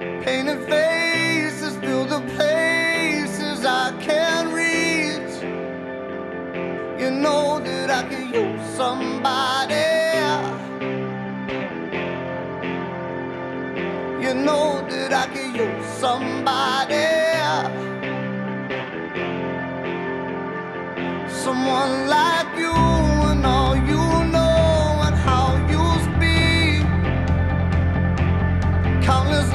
Painted faces fill the places I can't reach. You know that I could use somebody. You know that I could use somebody. someone like you and all you know and how you speak countless